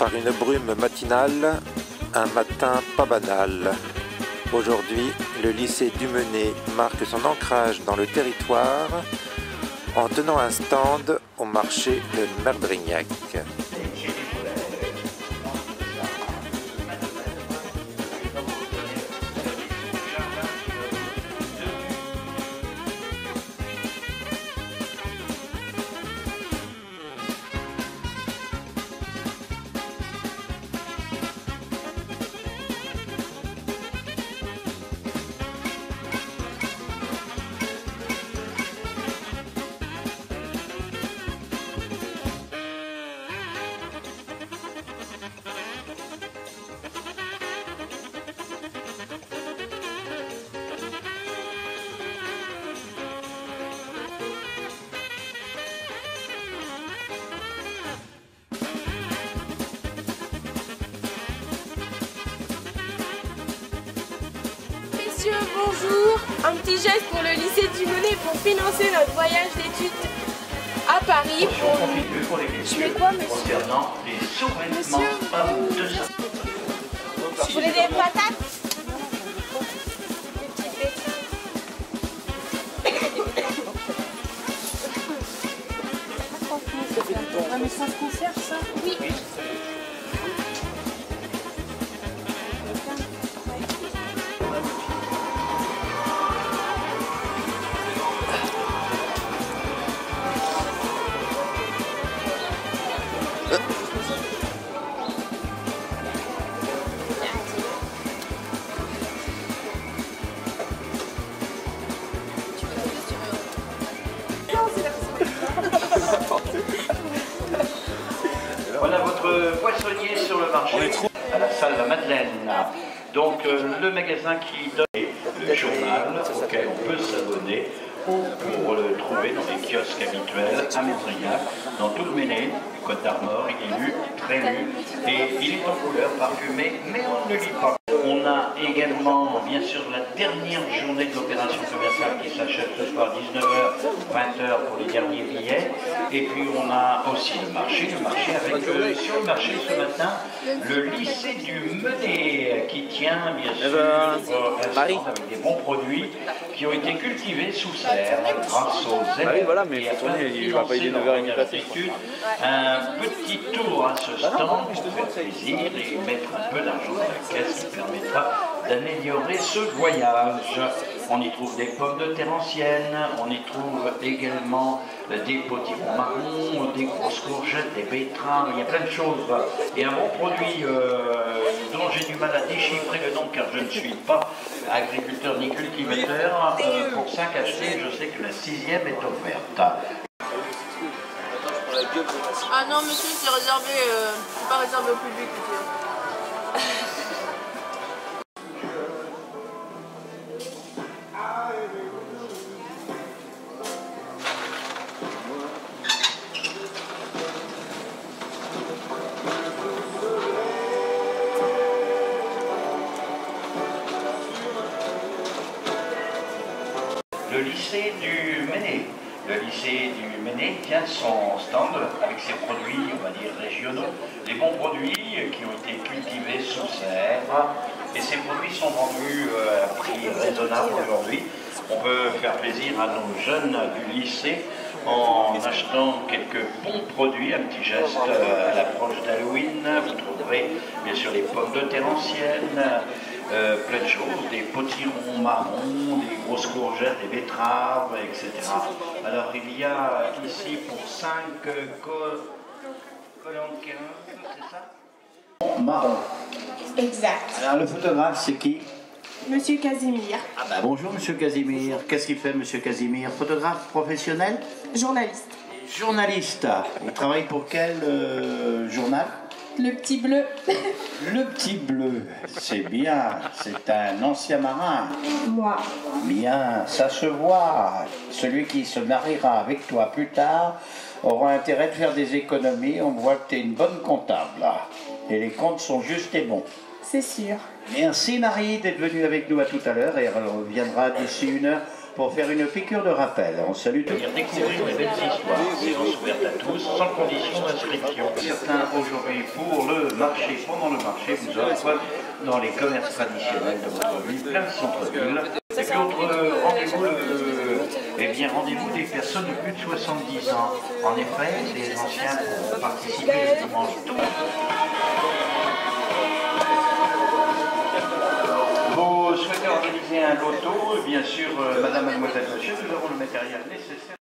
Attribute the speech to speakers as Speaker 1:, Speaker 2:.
Speaker 1: par une brume matinale, un matin pas banal. Aujourd'hui, le lycée Dumenet marque son ancrage dans le territoire en tenant un stand au marché de Merdrignac.
Speaker 2: Messieurs, bonjour. Un petit geste pour le lycée du Monet pour financer notre voyage d'études à Paris. Pour...
Speaker 3: pour les
Speaker 2: Je mets quoi, monsieur
Speaker 3: concernant les
Speaker 2: Monsieur
Speaker 3: hommes de sa-
Speaker 2: Vous voulez des patates.
Speaker 4: Ah mais ça se conserve ça?
Speaker 2: Oui.
Speaker 3: Votre poissonnier sur le marché à la salle La Madeleine. Donc euh, le magasin qui donne le journal auquel on peut s'abonner ou dans les kiosques habituels à Médriac, dans tout le Méné, du Côte d'Armor, il est lu, très lu, et il est en couleur parfumé, mais on ne lit pas. On a également, bien sûr, la dernière journée de l'opération commerciale qui s'achève ce soir 19h, 20h pour les derniers billets. Et puis on a aussi le marché, le marché avec euh, sur le marché ce matin le lycée du Menet bien sûr euh, stand avec des bons produits qui ont été cultivés sous serre grâce aux.
Speaker 5: Ah oui, voilà, mais faut tourner, il va pas aller
Speaker 3: leur
Speaker 5: 9h30 passer.
Speaker 3: études. Un petit tour à ce stand pour faire plaisir et mettre un peu d'argent dans la caisse qui permettra d'améliorer ce voyage. On y trouve des pommes de terre anciennes, on y trouve également des potirons marrons, des grosses courgettes, des betteraves, il y a plein de choses. Et un bon produit euh, dont j'ai du mal à déchiffrer le nom car je ne suis pas agriculteur ni cultivateur. Euh, pour 5 achetés, je sais que la sixième est offerte.
Speaker 2: Ah non, monsieur, c'est réservé, euh, c'est pas réservé au public.
Speaker 3: Du Méné. Le lycée du Méné tient son stand avec ses produits, on va dire, régionaux, des bons produits qui ont été cultivés sous serre. Et ces produits sont vendus euh, à prix raisonnable aujourd'hui. On peut faire plaisir à nos jeunes du lycée en achetant quelques bons produits, un petit geste euh, à l'approche d'Halloween. Vous trouverez bien sûr les pommes de terre anciennes, euh, plein de choses, des potirons marrons, des grosses courgettes, des betteraves, etc. Alors il y a ici pour 5 collants de 15, c'est ça? Marron.
Speaker 4: Exact.
Speaker 3: Alors le photographe c'est qui?
Speaker 4: Monsieur Casimir,
Speaker 3: Ah bah bonjour Monsieur Casimir. Qu'est-ce qu'il fait Monsieur Casimir? Photographe professionnel?
Speaker 4: Journaliste.
Speaker 3: Journaliste. Il travaille pour quel euh, journal?
Speaker 4: Le petit bleu.
Speaker 3: Le Petit Bleu. C'est bien. C'est un ancien marin.
Speaker 4: Moi.
Speaker 3: Bien, ça se voit. Celui qui se mariera avec toi plus tard aura intérêt de faire des économies. On voit que tu es une bonne comptable. là. Et les comptes sont justes et bons.
Speaker 4: C'est sûr.
Speaker 3: Merci Marie d'être venue avec nous à tout à l'heure et elle reviendra d'ici une heure pour faire une piqûre de rappel. On salue tout. Découvrir les belles histoires qui sont ouvertes à tous sans condition d'inscription. Certains aujourd'hui pour le marché, pendant le marché, vous offre dans les commerces traditionnels de votre ville, plein de centre-ville. Et puis autre rendez-vous, eh bien rendez-vous des personnes de plus de 70 ans. En effet, les anciens pour participer le dimanche tout. Loto, bien sûr, euh, madame, mademoiselle, monsieur, nous avons le matériel nécessaire.